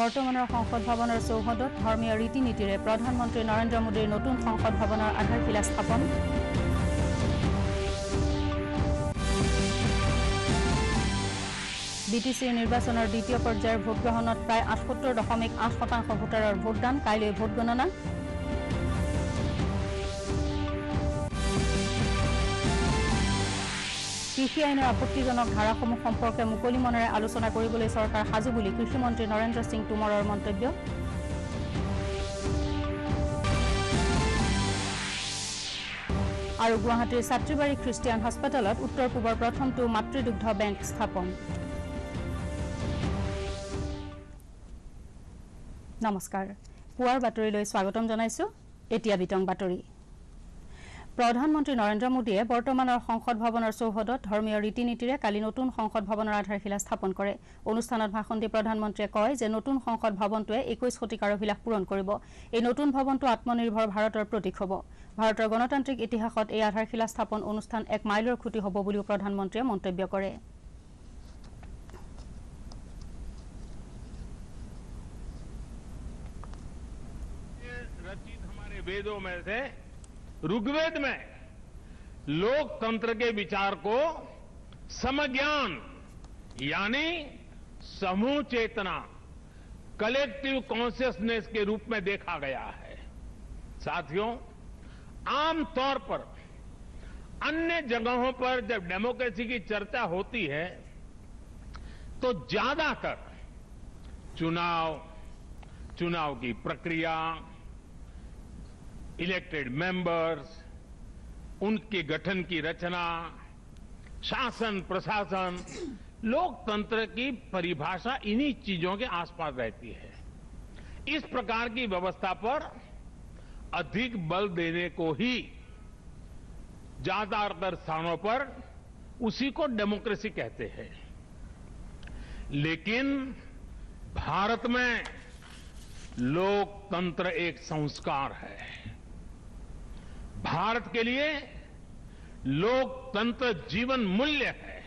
বৰ্তমানৰ সংসদ ভৱনৰ চৌহদত ধৰ্মীয় ৰীতি নীতিৰে প্ৰধানমন্ত্ৰী নৰেন্দ্ৰ মোদীৰ নতুন সংসদ ভৱনৰ আধাৰশিলা স্থাপন। বি টি চিৰ নিৰ্বাচনৰ দ্বিতীয় পৰ্যায়ৰ ভোটগ্ৰহণত প্ৰায় আঠসত্তৰ দশমিক আঠ শতাংশ ভোটাৰৰ ভোটদান। কাইলৈ ভোট গণনা কৃষি আইনৰ আপত্তিজনক ধাৰাসমূহ সম্পৰ্কে মুকলি মনেৰে আলোচনা কৰিবলৈ চৰকাৰ সাজু বুলি কৃষিমন্ত্ৰী নৰেন্দ্ৰ সিং টোমৰৰ মন্তব্য। আৰু গুৱাহাটীৰ ছাত্ৰীবাৰী খ্ৰীষ্টিয়ান হাস্পতালত উত্তৰ পূবৰ প্ৰথমটো মাতৃদুগ্ধ বেংক স্থাপন। নমস্কাৰ। পুৱাৰ বাতৰিলৈ স্বাগতম জনাইছো। এতিয়া বিতং বাতৰি। প্ৰধানমন্ত্ৰী নৰেন্দ্ৰ মোদীয়ে বৰ্তমানৰ সংসদ ভৱনৰ চৌহদত ধৰ্মীয় ৰীতি নীতিৰে কালি নতুন সংসদ ভৱনৰ আধাৰশিলা স্থাপন কৰে অনুষ্ঠানত ভাষণ দি প্ৰধানমন্ত্ৰীয়ে কয় যে নতুন সংসদ ভৱনটোৱে একৈশ শতিকাৰ অভিলাষ পূৰণ কৰিব এই নতুন ভৱনটো আত্মনিৰ্ভৰ ভাৰতৰ প্ৰতীক হ'ব ভাৰতৰ গণতান্ত্ৰিক ইতিহাসত এই আধাৰশিলা স্থাপন অনুষ্ঠান এক মাইলৰ খুঁটি হ'ব বুলিও প্ৰধানমন্ত্ৰীয়ে মন্তব্য কৰে रचित हमारे वेदों में से ऋग्वेद में लोकतंत्र के विचार को समज्ञान, यानी समूह चेतना कलेक्टिव कॉन्शियसनेस के रूप में देखा गया है। साथियों आमतौर पर अन्य जगहों पर जब डेमोक्रेसी की चर्चा होती है तो ज़्यादातर चुनाव चुनाव की प्रक्रिया इलेक्टेड मेंबर्स उनके गठन की रचना, शासन, प्रशासन, लोकतंत्र की परिभाषा इन्हीं चीज़ों के आसपास रहती है। इस प्रकार की व्यवस्था पर अधिक बल देने को ही ज़्यादातर स्थानों पर उसी को डेमोक्रेसी कहते हैं। लेकिन भारत में लोकतंत्र एक संस्कार है। भारत के लिए लोकतंत्र जीवन मूल्य है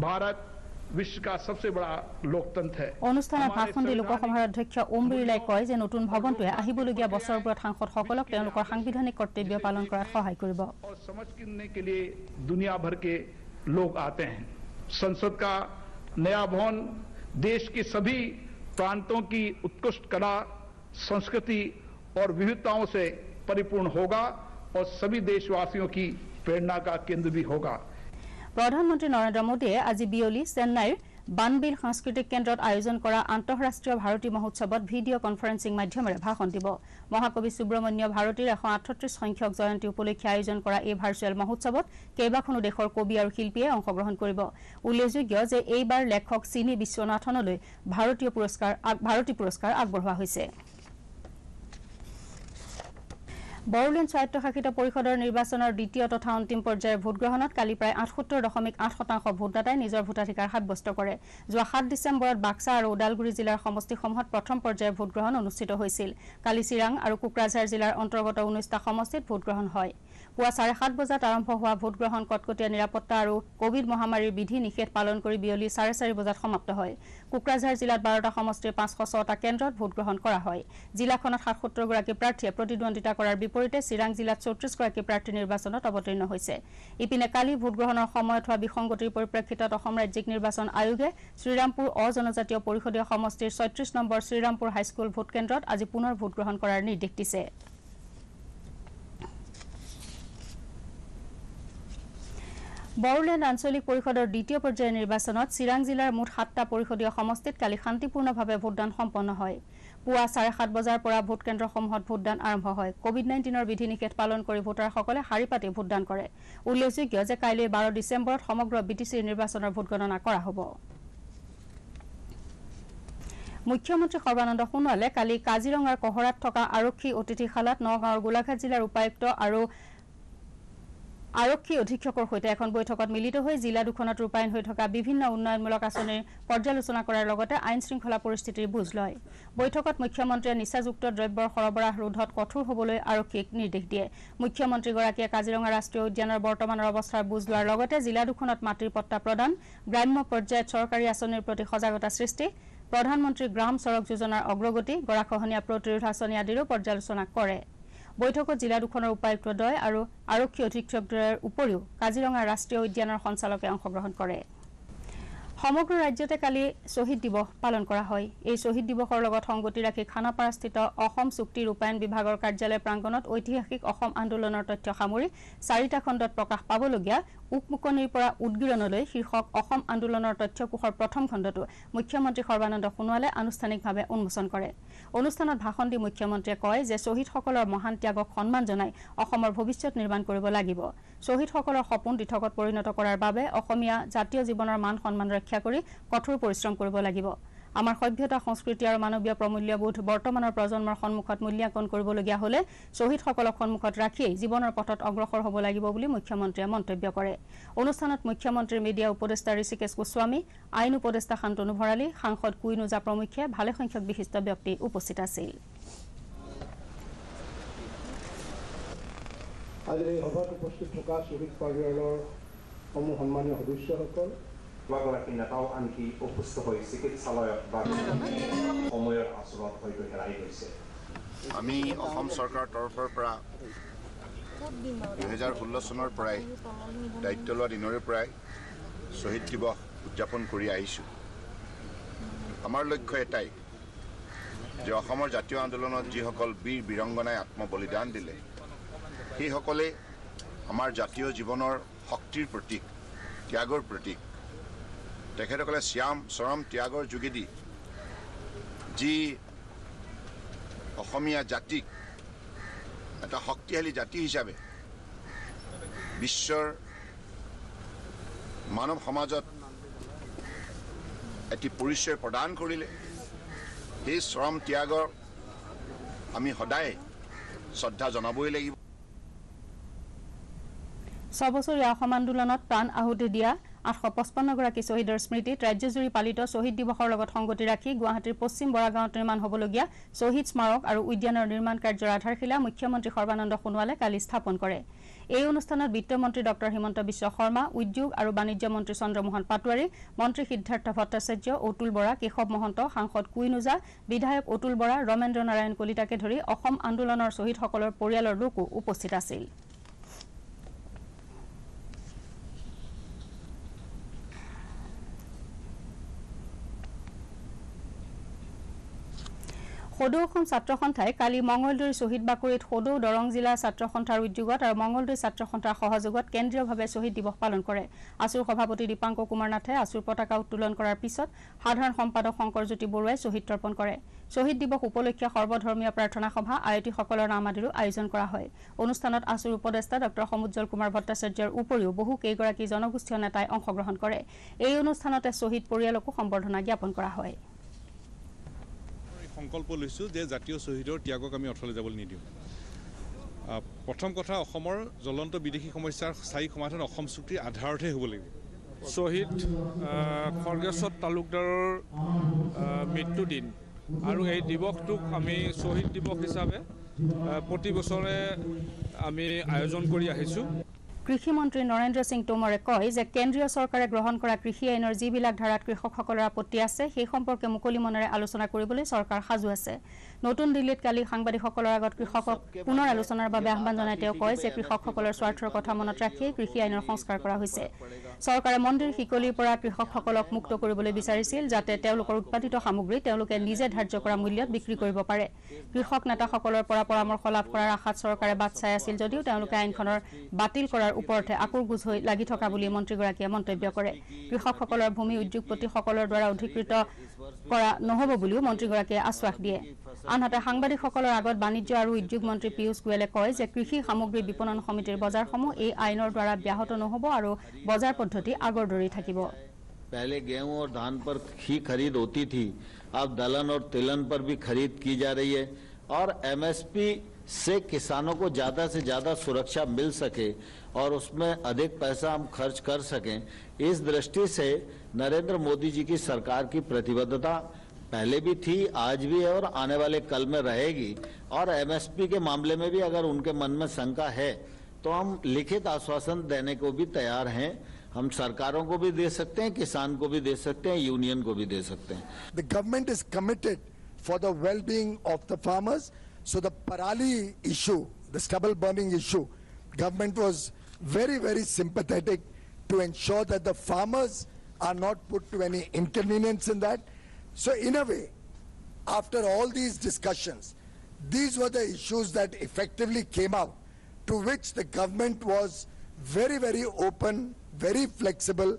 भारत विश्व का सबसे बड़ा लोकतंत्र है অনুষ্ঠানত हमारे ভাষণ দি লোকসভাৰ संवैधानिक অধ্যক্ষ ওম বিৰলাই কয় যে নতুন ভৱনটোৱে আহিবলগীয়া বছৰবোৰত সাংসদসকলক তেওঁলোকৰ সাংবিধানিক কৰ্তব্য পালন কৰাত সহায় কৰিব और समझने के लिए दुनिया भर के लोग आते हैं संसद का नया भवन देश के सभी प्रांतों की उत्कृष्ट कला संस्कृति और विविधताओं से परिपूर्ण होगा और सभी देशवासियों की प्रेरणा का केंद्र भी होगा প্ৰধানমন্ত্ৰী নৰেন্দ্ৰ মোদীয়ে আজি বিয়লি চেন্নাইৰ বানবিল সাংস্কৃতিক কেন্দ্ৰত আয়োজন কৰা আন্তঃৰাষ্ট্ৰীয় ভাৰতী মহোৎসৱত ভিডিঅ' কনফাৰেন্সিং মাধ্যমেৰে ভাষণ দিব মহাকবি সুব্ৰমণ্য ভাৰতীৰ এশ আঠত্ৰিশ সংখ্যক জয়ন্তী উপলক্ষে আয়োজন কৰা এই ভাৰ্চুৱেল মহোৎসৱত কেইবাখনো দেশৰ কবি আৰু শিল্পীয়ে অংশগ্ৰহণ কৰিব উল্লেখযোগ্য যে এইবাৰ লেখক চিনি বিশ্বনাথনলৈ ভাৰতীয় পুৰস্কাৰ আগ- ভাৰতী পুৰস্কাৰ আগবঢ়োৱা হৈছে বড়োলেণ্ড স্বায়ত্তশাসিত পৰিষদৰ নিৰ্বাচনৰ দ্বিতীয় তথা অন্তিম পৰ্যায়ৰ ভোটগ্ৰহণত কালি প্ৰায় আঠসত্তৰ দশমিক আঠ শতাংশ ভোটদাতাই নিজৰ ভোটাধিকাৰ সাব্যস্ত কৰে। যোৱা সাত ডিচেম্বৰত বাক্সা আৰু ওদালগুৰি জিলাৰ সমষ্টিসমূহত প্ৰথম পৰ্যায়ৰ ভোটগ্ৰহণ অনুষ্ঠিত হৈছিল। কালি চিৰাং আৰু কোকৰাঝাৰ জিলাৰ অন্তৰ্গত ঊনৈশটা সমষ্টিত ভোটগ্ৰহণ হয়। পুৱা চাৰে সাত বজাত আৰম্ভ হোৱা ভোটগ্ৰহণ কটকটীয়া নিৰাপত্তা আৰু কভিড মহামাৰীৰ বিধি নিষেধ পালন কৰি বিয়লি চাৰে চাৰি বজাত সমাপ্ত হয়। কোকৰাঝাৰ জিলাত বাৰটা সমষ্টিৰ পাঁচশ ছটা কেন্দ্ৰত ভোটগ্ৰহণ কৰা হয়। জিলাখনত সাতসত্তৰগৰাকী প্ৰাৰ্থীয়ে প্ৰতিদ্বন্দ্বিতা কৰাৰ বিপৰীতে চিৰাং জিলাত চৌত্ৰিশগৰাকী প্ৰাৰ্থী নিৰ্বাচনত অৱতীৰ্ণ হৈছে। ইপিনে কালি ভোটগ্ৰহণৰ সময়ত হোৱা বিসংগতিৰ পৰিপ্ৰেক্ষিতত অসম ৰাজ্যিক নিৰ্বাচন আয়োগে শ্ৰীৰামপুৰ অজনজাতীয় পৰিষদীয় সমষ্টিৰ ছয়ত্ৰিশ নম্বৰ শ্ৰীৰামপুৰ হাইস্কুল ভোটকেন্দ্ৰত আজি পুনৰ ভোটগ্ৰহণ কৰাৰ নিৰ্দেশ দিছে। বড়োলেণ্ড আঞ্চলিক পৰিষদৰ দ্বিতীয় পৰ্যায়ৰ নিৰ্বাচনত চিৰাং জিলাৰ মুঠ সাতটা পৰিষদীয় সমষ্টিত কালি শান্তিপূৰ্ণভাৱে ভোটদান সম্পন্ন হয়। পুৱা চাৰে সাত বজাৰ পৰা ভোটকেন্দ্ৰসমূহত ভোটদান আৰম্ভ হয়। কভিড নাইণ্টিনৰ বিধি নিষেধ পালন কৰি ভোটাৰসকলে শাৰী পাতি ভোটদান কৰে। উল্লেখযোগ্য যে কাইলৈ বাৰ ডিচেম্বৰত সমগ্ৰ বি টি চিৰ নিৰ্বাচনৰ ভোটগণনা কৰা হ'ব। মুখ্যমন্ত্ৰী সৰ্বানন্দ সোণোৱালে কালি কাজিৰঙাৰ কহৰাত থকা আৰক্ষী অতিথিশালাত নগাঁৱৰ গোলাঘাট জিলাৰ উপায়ুক্ত আৰু আৰক্ষী অধীক্ষকৰ সৈতে এখন বৈঠকত মিলিত হৈ জিলা দুখনত ৰূপায়ণ হৈ থকা বিভিন্ন উন্নয়নমূলক আঁচনিৰ পৰ্যালোচনা কৰাৰ লগতে আইন শৃংখলা পৰিস্থিতিৰ বুজ লয়। বৈঠকত মুখ্যমন্ত্ৰীয়ে নিচাযুক্ত দ্ৰব্যৰ সৰবৰাহ ৰোধত কঠোৰ হ'বলৈ আৰক্ষীক নিৰ্দেশ দিয়ে। মুখ্যমন্ত্ৰীগৰাকীয়ে কাজিৰঙা ৰাষ্ট্ৰীয় উদ্যানৰ বৰ্তমানৰ অৱস্থাৰ বুজ লোৱাৰ লগতে জিলা দুখনত মাটিৰ পট্টা প্ৰদান গ্ৰাম্য পৰ্যায়ত চৰকাৰী আঁচনিৰ প্ৰতি সজাগতা সৃষ্টি প্ৰধানমন্ত্ৰী গ্ৰাম চড়ক যোজনাৰ অগ্ৰগতি গৰাখহনীয়া প্ৰতিৰোধ আঁচনি আদিৰো পৰ্যালোচনা কৰে। বৈঠকত জিলা দুখনৰ উপায়ুক্তদ্বয় আৰু আৰক্ষী অধীক্ষকদ্বয়ৰ উপৰিও কাজিৰঙা ৰাষ্ট্ৰীয় উদ্যানৰ সঞ্চালকে অংশগ্ৰহণ কৰে। সমগ্ৰ ৰাজ্যতে কালি শ্বহীদ দিৱস পালন কৰা হয়। এই শ্বহীদ দিৱসৰ লগত সংগতি ৰাখি খানাপাৰাস্থিত অসম চুক্তি ৰূপায়ণ বিভাগৰ কাৰ্যালয় প্ৰাংগণত ঐতিহাসিক অসম আন্দোলনৰ তথ্য সামৰি চাৰিটা খণ্ডত প্ৰকাশ পাবলগীয়া উকমুকনিৰ পৰা উদগিৰণলৈ শীৰ্ষক অসম আন্দোলনৰ তথ্যকোষৰ প্ৰথম খণ্ডটো মুখ্যমন্ত্ৰী সৰ্বানন্দ সোণোৱালে আনুষ্ঠানিকভাৱে উন্মোচন কৰে। অনুষ্ঠানত ভাষণ দি মুখ্যমন্ত্ৰীয়ে কয় যে শ্বহীদসকলৰ মহান ত্যাগক সন্মান জনাই অসমৰ ভৱিষ্যত নিৰ্মাণ কৰিব লাগিব। শ্বহীদসকলৰ সপোন দিঠকত পৰিণত কৰাৰ বাবে অসমীয়া জাতীয় জীৱনৰ মান সন্মান ৰক্ষা কৰি কঠোৰ পৰিশ্ৰম কৰিব লাগিব। আমাৰ সভ্যতা সংস্কৃতি আৰু মানৱীয় প্ৰমূল্যবোধ বৰ্তমানৰ প্ৰজন্মৰ সন্মুখত মূল্যাংকন কৰিবলগীয়া হলে শ্বহীদসকলক সন্মুখত ৰাখিয়েই জীৱনৰ পথত অগ্ৰসৰ হ'ব লাগিব বুলি মুখ্যমন্ত্ৰীয়ে মন্তব্য কৰে। অনুষ্ঠানত মুখ্যমন্ত্ৰীৰ মিডিয়া উপদেষ্টা ঋষিকেশ গোস্বামী আইন উপদেষ্টা শান্তনু ভৰালী সাংসদ কুইন ওজা প্ৰমুখ্যে ভালেসংখ্যক বিশিষ্ট ব্যক্তি উপস্থিত আছিল। আজিৰ এই সভাত উপস্থিত থকা শ্বহীদ পৰিয়ালৰ সমূহ সন্মানীয় সদস্যসকল নেতাও আনকি অসুস্থ হৈ চিকিৎসালয়ত বা সময়ৰ হয়তো হেৰাই গৈছে আমি অসম চৰকাৰৰ তৰফৰ পৰা দুহেজাৰ ষোল্ল চনৰ পৰাই দায়িত্ব লোৱা দিনৰে পৰাই শ্বহীদ দিৱস উদযাপন কৰি আহিছোঁ। আমাৰ লক্ষ্য এটাই যে অসমৰ জাতীয় আন্দোলনত যিসকল বীৰ বীৰংগনাই আত্মবলিদান দিলে সেইসকলে আমাৰ জাতীয় জীৱনৰ শক্তিৰ প্ৰতীক ত্যাগৰ প্ৰতীক তেখেতসকলে শ্যাম চৰম ত্যাগৰ যোগেদি যি অসমীয়া জাতিক এটা শক্তিশালী জাতি হিচাপে বিশ্বৰ মানৱ সমাজত এটি পৰিচয় প্ৰদান কৰিলে সেই চৰম ত্যাগৰ আমি সদায় শ্ৰদ্ধা জনাবই লাগিব। ছবছৰীয়া অসম আন্দোলনত প্ৰাণ আহুতি দিয়া আঠশ পঁচপন্নগৰাকী শ্বহীদৰ স্মৃতিত ৰাজ্যজুৰি পালিত শ্বহীদ দিৱসৰ লগত সংগতি ৰাখি গুৱাহাটীৰ পশ্চিম বৰাগাঁৱত নিৰ্মাণ হ'বলগীয়া শ্বহীদ স্মাৰক আৰু উদ্যানৰ নিৰ্মাণ কাৰ্যৰ আধাৰশিলা মুখ্যমন্ত্ৰী সৰ্বানন্দ সোণোৱালে কালি স্থাপন কৰে। এই অনুষ্ঠানত বিত্তমন্ত্ৰী ড হিমন্ত বিশ্ব শৰ্মা উদ্যোগ আৰু বাণিজ্য মন্ত্ৰী চন্দ্ৰমোহন পাটোৱাৰী মন্ত্ৰী সিদ্ধাৰ্থ ভট্টাচাৰ্য অতুল বৰা কেশৱ মহন্ত সাংসদ কুইন ওজা বিধায়ক অতুল বৰা ৰমেন্দ্ৰ নাৰায়ণ কলিতাকে ধৰি অসম আন্দোলনৰ শ্বহীদসকলৰ পৰিয়ালৰ লোকো উপস্থিত আছিল। সদৌ অসম ছাত্ৰ সন্থাই কালি মঙলদৈৰ শ্বহীদ বাকৰিত সদৌ দৰং জিলা ছাত্ৰ সন্থাৰ উদ্যোগত আৰু মঙলদৈ ছাত্ৰ সন্থাৰ সহযোগত কেন্দ্ৰীয়ভাৱে শ্বহীদ দিৱস পালন কৰে। আছুৰ সভাপতি দীপাংকৰ কুমাৰ নাথে আছুৰ পতাকা উত্তোলন কৰাৰ পিছত সাধাৰণ সম্পাদক শংকৰজ্যোতি বৰুৱাই শ্বহীদ তৰ্পণ কৰে। শ্বহীদ দিৱস উপলক্ষে সৰ্বধৰ্মীয় প্ৰাৰ্থনা সভা আয়তীসকলৰ নাম আদিৰো আয়োজন কৰা হয়। অনুষ্ঠানত আছুৰ উপদেষ্টা ড সমুজ্জ্বল কুমাৰ ভট্টাচাৰ্যৰ উপৰিও বহু কেইগৰাকী জনগোষ্ঠীয় নেতাই অংশগ্ৰহণ কৰে। এই অনুষ্ঠানতে শ্বহীদ পৰিয়ালকো সম্বৰ্ধনা জ্ঞাপন কৰা হয়। সংকল্প লৈছোঁ যে জাতীয় শ্বহীদৰ ত্যাগক আমি অথলে যাবলৈ নিদিওঁ। প্ৰথম কথা অসমৰ জ্বলন্ত বিদেশী সমস্যাৰ স্থায়ী সমাধান অসম চুক্তিৰ আধাৰতহে হ'ব লাগিব। শ্বহীদ খৰ্গেশ্বৰ তালুকদাৰৰ মৃত্যুদিন আৰু এই দিৱসটোক আমি শ্বহীদ দিৱস হিচাপে প্ৰতি বছৰে আমি আয়োজন কৰি আহিছোঁ। কৃষিমন্ত্ৰী নৰেন্দ্ৰ সিং টোমৰে কয় যে কেন্দ্ৰীয় চৰকাৰে গ্ৰহণ কৰা কৃষি আইনৰ যিবিলাক ধাৰাত কৃষকসকলৰ আপত্তি আছে সেই সম্পৰ্কে মুকলি মনেৰে আলোচনা কৰিবলৈ চৰকাৰ সাজু আছে। নতুন দিল্লীত কালি সাংবাদিকসকলৰ আগত কৃষকক পুনৰ আলোচনাৰ বাবে আহ্বান জনাই তেওঁ কয় যে কৃষকসকলৰ স্বাৰ্থৰ কথা মনত ৰাখিয়েই কৃষি আইনৰ সংস্কাৰ কৰা হৈছে। চৰকাৰে মন্দিৰ শিকলিৰ পৰা কৃষকসকলক মুক্ত কৰিবলৈ বিচাৰিছিল যাতে তেওঁলোকৰ উৎপাদিত সামগ্ৰী তেওঁলোকে নিজে ধাৰ্য কৰা মূল্যত বিক্ৰী কৰিব পাৰে। কৃষক নেতাসকলৰ পৰা পৰামৰ্শ লাভ কৰাৰ আশাত চৰকাৰে বাট চাই আছিল যদিও তেওঁলোকে আইনখনৰ বাতিল কৰাৰ ওপৰতহে আকুৰগুজ হৈ লাগি থকা বুলি মন্ত্ৰীগৰাকীয়ে মন্তব্য কৰে। কৃষকসকলৰ ভূমি উদ্যোগপতিসকলৰ দ্বাৰা অধিকৃত কৰা নহ'ব বুলিও মন্ত্ৰীগৰাকীয়ে আশ্বাস দিয়ে। আনহাতে সাংবাদিকসকলৰ আগত বাণিজ্য আৰু উদ্যোগ মন্ত্ৰী পীয়ুষ গোৱেলে কয় যে কৃষি সামগ্ৰী বিপণন সমিতিৰ বজাৰসমূহ এই আইনৰ দ্বাৰা ব্যাহত নহ'ব আৰু বজাৰ পদ্ধতি আগৰ দৰেই থাকিব पहले गेहूं और धान पर ही खरीद होती थी अब दलहन और तिलहन पर भी खरीद की जा रही है और एमएसपी से किसानों को ज्यादा से ज्यादा सुरक्षा मिल सके और उसमें अधिक पैसा हम खर्च कर सकें इस दृष्टि से नरेंद्र मोदी जी की सरकार की प्रतिबद्धता पहले भी थी, आज भी है और आने वाले कल में रहेगी। और एमएसपी के मामले में भी अगर उनके मन में शंका है तो हम लिखित आश्वासन देने को भी तैयार हैं। हम सरकारों को भी दे सकते हैं, किसान को भी दे सकते हैं, यूनियन को भी दे सकते हैं। The government is committed for the well being of the farmers so the पराली issue the stubble burning issue government was very very sympathetic to ensure that the farmers are not put to any inconvenience in that So in a way, after all these discussions, these were the issues that effectively came out, to which the government was very, very open, very flexible,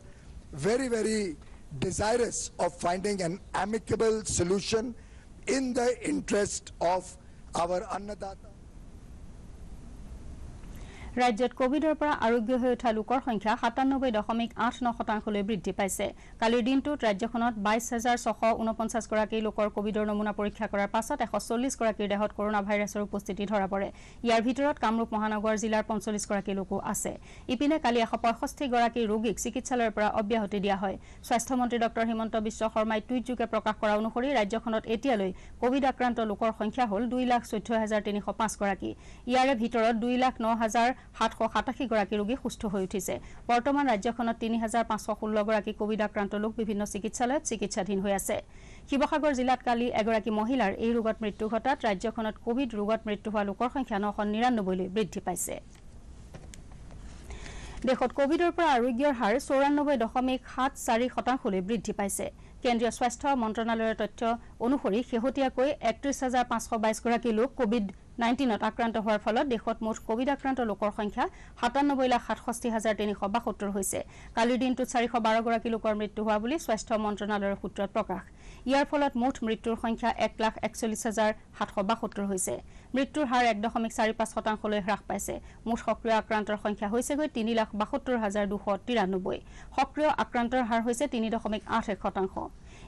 very, very desirous of finding an amicable solution in the interest of our Annadata. ৰাজ্যত কভিডৰ পৰা আৰোগ্য হৈ উঠা লোকৰ সংখ্যা সাতানব্বৈ দশমিক আঠ ন শতাংশলৈ বৃদ্ধি পাইছে। কালিৰ দিনটোত ৰাজ্যখনত বাইছ হাজাৰ ছশ ঊনপঞ্চাছগৰাকী লোকৰ কভিডৰ নমুনা পৰীক্ষা কৰাৰ পাছত এশ চল্লিছগৰাকীৰ দেহত কৰোণা ভাইৰাছৰ উপস্থিতি ধৰা পৰে। ইয়াৰ ভিতৰত কামৰূপ মহানগৰ জিলাৰ পঞ্চল্লিছগৰাকী লোকো আছে। ইপিনে কালি এশ পঁয়ষষ্ঠিগৰাকী ৰোগীক চিকিৎসালয়ৰ পৰা অব্যাহতি দিয়া হয়। স্বাস্থ্যমন্ত্ৰী ডঃ হিমন্ত বিশ্ব শৰ্মাই টুইটযোগে প্ৰকাশ কৰা অনুসৰি ৰাজ্যখনত এতিয়ালৈ কভিড আক্ৰান্ত লোকৰ সংখ্যা হ'ল দুই লাখ চৈধ্য হাজাৰ তিনিশ পাঁচগৰাকী ইয়াৰে ভিতৰত দুই লাখ ন হাজাৰ সাতশ সাতাশীগৰাকী ৰোগী সুস্থ হৈ উঠিছে। বৰ্তমান ৰাজ্যখনত তিনি হাজাৰ পাঁচশ ষোল্লগৰাকী কভিড আক্ৰান্ত লোক বিভিন্ন চিকিৎসালয়ত চিকিৎসাধীন হৈ আছে। শিৱসাগৰ জিলাত কালি এগৰাকী মহিলাৰ এই ৰোগত মৃত্যু ঘটাত ৰাজ্যখনত কভিড ৰোগত মৃত্যু হোৱা লোকৰ সংখ্যা নশ নিৰান্নব্বৈলৈ বৃদ্ধি পাইছে। দেশত কভিডৰ পৰা আৰোগ্যৰ হাৰ চৌৰান্নব্বৈ দশমিক সাত চাৰি শতাংশলৈ বৃদ্ধি পাইছে। কেন্দ্ৰীয় স্বাস্থ্য মন্ত্ৰণালয়ৰ তথ্য অনুসৰি শেহতীয়াকৈ একত্ৰিশ হাজাৰ পাঁচশ বাইছগৰাকী লোক কভিড নাইণ্টিনত আক্ৰান্ত হোৱাৰ ফলত দেশত মুঠ কভিড আক্ৰান্ত লোকৰ সংখ্যা সাতানব্বৈ লাখ সাতষষ্ঠি হাজাৰ তিনিশ বাসত্তৰ হৈছে। কালিৰ দিনটোত চাৰিশ বাৰগৰাকী লোকৰ মৃত্যু হোৱা বুলি স্বাস্থ্য মন্ত্ৰণালয়ৰ সূত্ৰত প্ৰকাশ। ইয়াৰ ফলত মুঠ মৃত্যুৰ সংখ্যা এক লাখ একচল্লিছ হাজাৰ সাতশ বাসত্তৰ হৈছে। মৃত্যুৰ হাৰ এক দশমিক চাৰি পাঁচ শতাংশলৈ হ্ৰাস পাইছে। মুঠ সক্ৰিয় আক্ৰান্তৰ সংখ্যা হৈছেগৈ তিনি লাখ বাসত্তৰ হাজাৰ দুশ তিৰান্নব্বৈ। সক্ৰিয় আক্ৰান্তৰ হাৰ হৈছে তিনি দশমিক আঠ এক শতাংশ।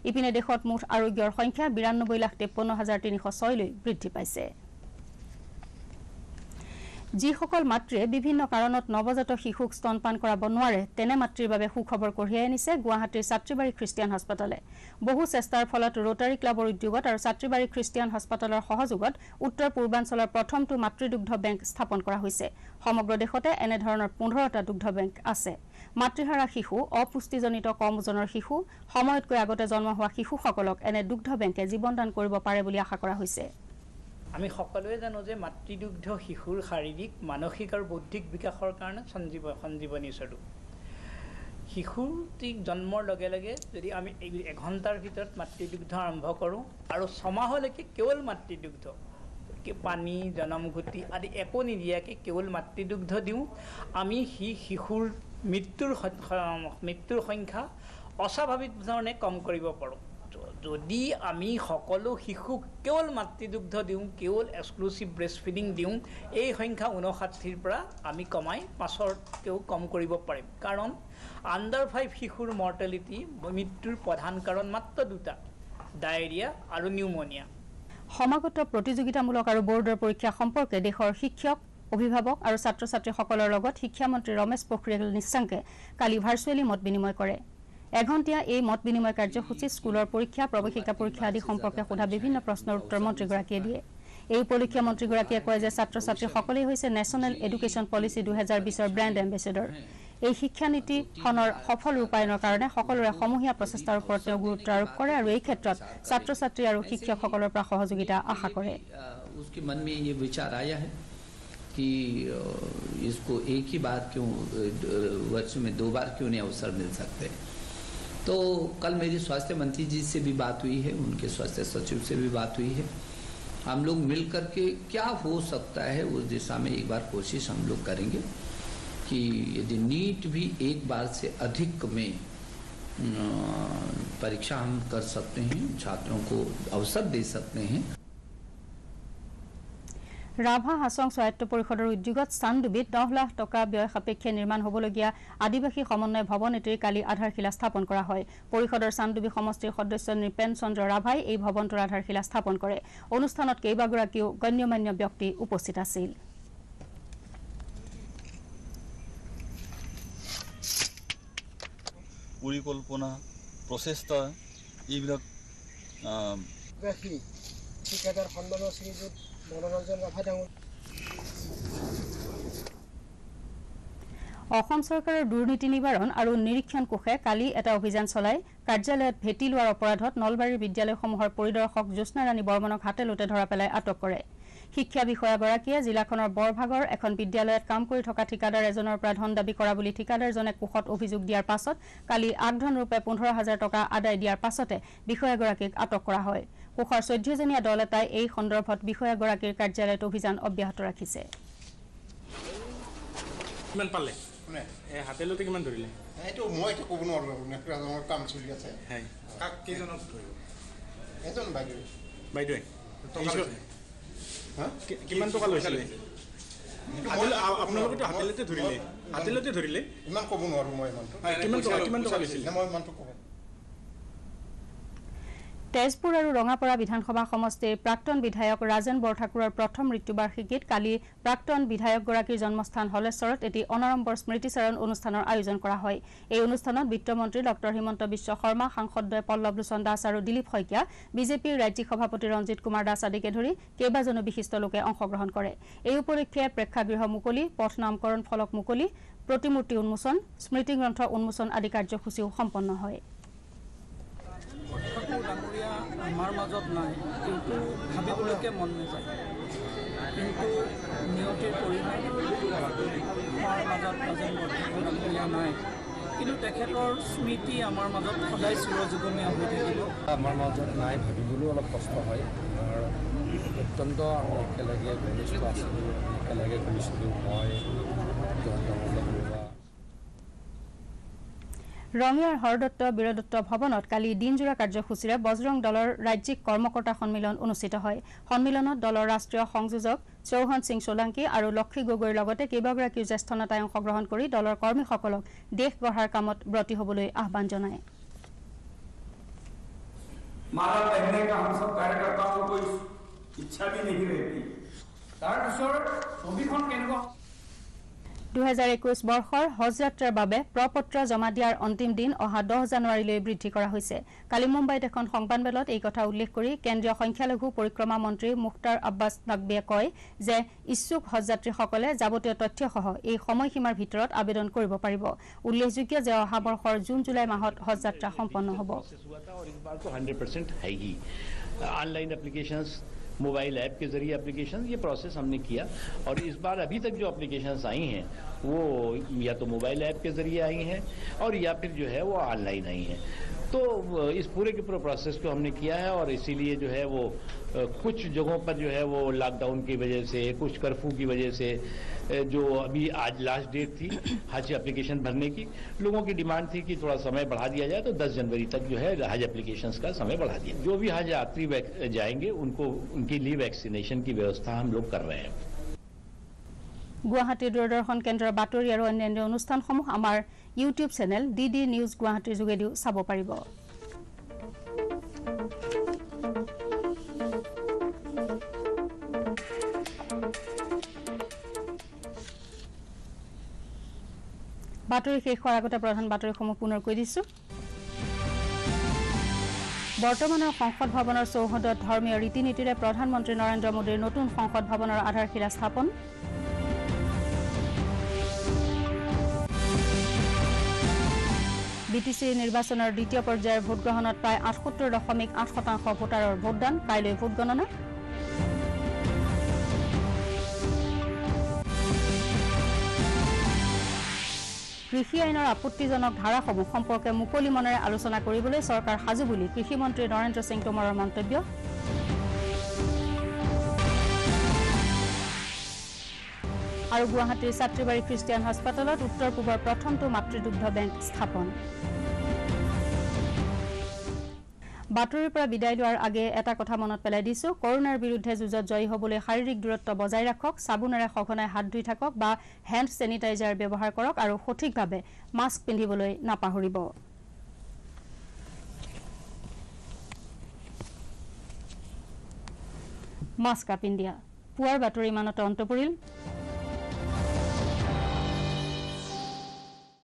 ইপিনে দেশত মুঠ আৰোগ্যৰ সংখ্যা বিৰান্নব্বৈ লাখ তেপন্ন হাজাৰ তিনিশ ছয়লৈ বৃদ্ধি পাইছে। যিসকল মাতৃয়ে বিভিন্ন কাৰণত নৱজাতক শিশুক স্তনপান কৰাব নোৱাৰে তেনে মাতৃৰ বাবে সুখবৰ কঢ়িয়াই আনিছে গুৱাহাটীৰ ছাত্ৰীবাৰী খ্ৰীষ্টিয়ান হাস্পতালে। বহু চেষ্টাৰ ফলত ৰোটাৰী ক্লাবৰ উদ্যোগত আৰু ছাত্ৰীবাৰী খ্ৰীষ্টিয়ান হাস্পতালৰ সহযোগত উত্তৰ পূৰ্বাঞ্চলৰ প্ৰথমটো মাতৃদুগ্ধ বেংক স্থাপন কৰা হৈছে। সমগ্ৰ দেশতে এনেধৰণৰ পোন্ধৰটা দুগ্ধ বেংক আছে। মাতৃহাৰা শিশু অপুষ্টিজনিত কম ওজনৰ শিশু সময়তকৈ আগতে জন্ম হোৱা শিশুসকলক এনে দুগ্ধ বেংকে জীৱনদান কৰিব পাৰে বুলি আশা কৰা হৈছে। আমি সকলোৱে জানো যে মাতৃদুগ্ধ শিশুৰ শাৰীৰিক মানসিক আৰু বৌদ্ধিক বিকাশৰ কাৰণে সঞ্জীৱ সঞ্জীৱনী স্বৰূপ। শিশুটিক জন্মৰ লগে লগে যদি আমি এঘণ্টাৰ ভিতৰত মাতৃদুগ্ধ আৰম্ভ কৰোঁ আৰু ছমাহলৈকে কেৱল মাতৃদুগ্ধ পানী জনমঘুটি আদি একো নিদিয়াকৈ কেৱল মাতৃদুগ্ধ দিওঁ আমি সি শিশুৰ মৃত্যুৰ মৃত্যুৰ সংখ্যা অস্বাভাৱিক ধৰণে কম কৰিব পাৰোঁ। যদি আমি সকলো শিশুক কেৱল মাতৃদুগ্ধ দিওঁ কেৱল এক্সক্লুচিভ ব্ৰেষ্ট ফিডিং দিওঁ এই সংখ্যা ঊনষাঠিৰ পৰা আমি কমাই পাছতকৈও কম কৰিব পাৰিম। কাৰণ আণ্ডাৰ ফাইভ শিশুৰ মৰ্টেলিটি মৃত্যুৰ প্ৰধান কাৰণ মাত্ৰ দুটা ডায়েৰিয়া আৰু নিউমনিয়া। সমাগত প্ৰতিযোগিতামূলক আৰু বৰ্ডৰ পৰীক্ষা সম্পৰ্কে দেশৰ শিক্ষক অভিভাৱক আৰু ছাত্ৰ ছাত্ৰীসকলৰ লগত শিক্ষামন্ত্ৰী ৰমেশ পোখৰিয়াল নিশাংকে কালি ভাৰ্চুৱেলি মত বিনিময় কৰে। এঘণ্টীয়া এই মত বিনিময় কাৰ্যসূচীত স্কুলৰ পৰীক্ষা প্ৰৱেশিকা পৰীক্ষা আদি সম্পৰ্কে সোধা বিভিন্ন প্ৰশ্নৰ উত্তৰ মন্ত্ৰীগৰাকীয়ে দিয়ে এই উপলক্ষে মন্ত্ৰীগৰাকীয়ে কয় যে ছাত্ৰ ছাত্ৰীসকলেই হৈছে নেশ্যনেল এডুকেশ্যন পলিচি দুহেজাৰ বিছৰ ব্ৰেণ্ড এম্বেচেডৰ এই শিক্ষানীতিখনৰ সফল ৰূপায়ণৰ কাৰণে সকলোৰে সমূহীয়া প্ৰচেষ্টাৰ ওপৰত তেওঁ গুৰুত্ব আৰোপ কৰে আৰু এই ক্ষেত্ৰত ছাত্ৰ ছাত্ৰী আৰু শিক্ষকসকলৰ পৰা সহযোগিতা আশা কৰে अ, उसके मन में ये विचार आया है कि अ, इसको एक ही बार क्यों अ, द- वर्ष में दो बार क्यों नहीं अवसर मिल सकते तो कल मेरी स्वास्थ्य मंत्री जी से भी बात हुई है, उनके स्वास्थ्य सचिव से भी बात हुई है। हम लोग मिल करके क्या हो सकता है, उस दिशा में एक बार कोशिश हम लोग करेंगे कि यदि नीट भी एक बार से अधिक में परीक्षा हम कर सकते हैं, छात्रों को अवसर दे सकते हैं। ৰাভা হাছং স্বায়ত্ত পৰিষদৰ উদ্যোগত চান্দুবিত দহ লাখ টকা ব্যয় সাপেক্ষে নিৰ্মাণ হ'বলগীয়া আদিবাসী সমন্বয় ভৱন এটিৰ কালি আধাৰশিলা স্থাপন কৰা হয়। পৰিষদৰ চান্দুবি সমষ্টিৰ সদস্য নৃপেন চন্দ্ৰ ৰাভাই এই ভৱনটোৰ আধাৰশিলা স্থাপন কৰে। অনুষ্ঠানত কেইবাগৰাকীও গণ্যমান্য ব্যক্তি উপস্থিত আছিল। পৰিকল্পনা প্ৰচেষ্টা এইবিলাক ঠিকাদাৰ সন্মানৰ শ্ৰীযুত অসম চৰকাৰৰ দুৰ্নীতি নিবাৰণ আৰু নিৰীক্ষণ কোষে কালি এটা অভিযান চলাই। কাৰ্যালয়ত ভেটি লোৱাৰ অপৰাধত নলবাৰীৰ বিদ্যালয়সমূহৰ পৰিদৰ্শক জ্যোৎস্না ৰাণী বৰ্মনক হাতে লোটে ধৰা পেলাই আটক কৰে। শিক্ষা বিষয়াগৰাকীয়ে জিলাখনৰ বৰভাগৰ এখন বিদ্যালয়ত কাম কৰি থকা ঠিকাদাৰ এজনৰ পৰা ধন দাবী কৰা বুলি ঠিকাদাৰজনে কোষত অভিযোগ দিয়াৰ পাছত কালি আগধনৰূপে পোন্ধৰ হাজাৰ টকা আদায় দিয়াৰ পাছতে বিষয়াগৰাকীক আটক কৰা হয়। কোষৰ চৈধ্যজনীয়া দল এটাই এই সন্দৰ্ভত বিষয়াগৰাকীৰ কাৰ্যালয়ত অভিযান অব্যাহত ৰাখিছে। কিমান পালে? এই হাতেলোতে কিমান ধৰিলে? এইটো মই এতিয়া ক'ব নোৱাৰোঁ নেকৰাজনৰ কাম চলি আছে। হয়। কাক কেইজনক ধৰিব? এজন বাইদেউ কিমান টকা লৈছিলে? আপোনালোকেতো হাতেলোতে ধৰিলে। হাতেলোতে ধৰিলে? ইমান ক'ব নোৱাৰোঁ মই ইমানটো। কিমান টকা কিমান টকা লৈছিলে? মই ইমানটো ক'ব তেজপুৰ আৰু ৰঙাপৰা বিধানসভা সমষ্টিৰ প্ৰাক্তন বিধায়ক ৰাজেন বৰঠাকুৰৰ প্ৰথম মৃত্যুবাৰ্ষিকীত কালি প্ৰাক্তন বিধায়কগৰাকীৰ জন্মস্থান হলেশ্বৰত এটি অনাড়ম্বৰ স্মৃতিচাৰণ অনুষ্ঠানৰ আয়োজন কৰা হয়। এই অনুষ্ঠানত বিত্তমন্ত্ৰী ডঃ হিমন্ত বিশ্ব শৰ্মা সাংসদদ্বয় পল্লৱ লোচন দাস আৰু দিলীপ শইকীয়া বিজেপিৰ ৰাজ্যিক সভাপতি ৰঞ্জিত কুমাৰ দাস আদিকে ধৰি কেইবাজনো বিশিষ্ট লোকে অংশগ্ৰহণ কৰে। এই উপলক্ষে প্ৰেক্ষাগৃহ মুকলি পথ নামকৰণ ফলক মুকলি প্ৰতিমূৰ্তি উন্মোচন স্মৃতিগ্ৰন্থ উন্মোচন আদি কাৰ্যসূচীও সম্পন্ন হয়। আমাৰ মাজত নাই কিন্তু ভাবিবলৈকে মন নাযায়। কিন্তু নিয়তিৰ পৰিমাণ আমাৰ মাজত বৰঠাকুৰ ডাঙৰীয়া নাই। কিন্তু তেখেতৰ স্মৃতি আমাৰ মাজত সদায় চিৰযুগমীয়া হৈ থাকিব। আমাৰ মাজত নাই ভাবিবলৈও অলপ কষ্ট হয়। অত্যন্ত একেলগে ঘনিষ্ঠ আছিলোঁ একেলগে ঘূৰিছিলোঁ মই ৰঙিয়াৰ হৰদত্ত বীৰদত্ত ভৱনত কালি দিনজোৰা কাৰ্যসূচীৰে বজৰং দলৰ ৰাজ্যিক কৰ্মকৰ্তা সন্মিলন অনুষ্ঠিত হয় সন্মিলনত দলৰ ৰাষ্ট্ৰীয় সংযোজক চৌহান সিং সোলাংকী আৰু লক্ষী গগৈৰ লগতে কেইবাগৰাকীও জ্যেষ্ঠ নেতাই অংশগ্ৰহণ কৰি দলৰ কৰ্মীসকলক দেশ গঢ়াৰ কামত ব্ৰতী হ'বলৈ আহ্বান জনায় माला पहनने का हम सब कार्यकर्ताओं को कोई इच्छा भी नहीं रहती তাৰপিছত ছবিখন কেনেকুৱা দুহেজাৰ একৈশ বৰ্ষৰ হজ যাত্ৰাৰ বাবে প্ৰপত্ৰ জমা দিয়াৰ অন্তিম দিন অহা দহ জানুৱাৰীলৈ বৃদ্ধি কৰা হৈছে। কালি মুম্বাইত এখন সংবাদমেলত এই কথা উল্লেখ কৰি কেন্দ্ৰীয় সংখ্যালঘু পৰিক্ৰমা মন্ত্ৰী মুখতাৰ আব্বাছ নাকবিয়ে কয় যে ইচ্ছুক হজযাত্ৰীসকলে যাৱতীয় তথ্যসহ এই সময়সীমাৰ ভিতৰত আবেদন কৰিব পাৰিব। উল্লেখযোগ্য যে অহা বৰ্ষৰ জুন জুলাই মাহত হজযাত্ৰা সম্পন্ন হ'ব। हुआ था और इस बार 100 percent online applications mobile app के ज़रिए एप्लीकेशन ये प्रोसेस हमने किया। और इस बार अभी तक जो एप्लीकेशन आई हैं, वो या तो मोबाइल ऐप के ज़रिए आई हैं, और या फिर जो है वो ऑनलाइन आई हैं। तो इस पूरे के पूरे प्रोसेस को हमने किया है, और इसीलिए जो है वो कुछ जगहों पर जो है वो लॉकडाउन की वजह से, कुछ कर्फ्यू की वजह से जो अभी आज लास्ट डेट थी हज एप्लीकेशन भरने की लोगों की डिमांड थी कि थोड़ा समय बढ़ा दिया जाए तो 10 जनवरी तक जो है हज एप्लीकेशंस का समय बढ़ा दिया जो भी हज यात्री वैक- जाएंगे उनको उनके लिए वैक्सीनेशन की व्यवस्था हम लोग कर रहे हैं গুৱাহাটী দূৰদৰ্শন কেন্দ্ৰৰ বাতৰি আৰু অন্যান্য অনুষ্ঠানসমূহ আমাৰ YouTube channel D D news গুৱাহাটীৰ যোগেদিও চাব পাৰিব বাতৰি শেষ হোৱাৰ আগতে প্ৰধান বাতৰিসমূহ পুনৰ কৈ দিছো। বৰ্তমানৰ সংসদ ভৱনৰ চৌহদত ধৰ্মীয় ৰীতি নীতিৰে প্ৰধানমন্ত্ৰী নৰেন্দ্ৰ মোদীৰ নতুন সংসদ ভৱনৰ আধাৰশিলা স্থাপন। বি টি চিৰ নিৰ্বাচনৰ দ্বিতীয় পৰ্যায়ৰ ভোটগ্ৰহণত প্ৰায় আঠসত্তৰ দশমিক আঠ শতাংশ ভোটাৰৰ ভোটদান কাইলৈ ভোটগণনা। কৃষি আইনৰ আপত্তিজনক ধাৰাসমূহ সম্পৰ্কে মুকলি মনেৰে আলোচনা কৰিবলৈ চৰকাৰ সাজু বুলি কৃষিমন্ত্ৰী নৰেন্দ্ৰ সিং টোমৰৰ মন্তব্য। আৰু গুৱাহাটীৰ ছাত্ৰীবাৰী খ্ৰীষ্টিয়ান হাস্পতালত উত্তৰ পূবৰ প্ৰথমটো মাতৃদুগ্ধ বেংক স্থাপন। বাতৰিৰ পৰা বিদায় লোৱাৰ আগে এটা কথা মনত পেলাই দিছো। কৰোণাৰ বিৰুদ্ধে যুঁজত জয়ী হ'বলৈ শাৰীৰিক দূৰত্ব বজাই ৰাখক চাবোনেৰে সঘনাই হাত ধুই থাকক বা হেণ্ড ছেনিটাইজাৰ ব্যৱহাৰ কৰক আৰু সঠিকভাৱে মাস্ক পিন্ধিবলৈ নাপাহৰিব। Mask up India. পুৱাৰ বাতৰি ইমানতে অন্ত পৰিল।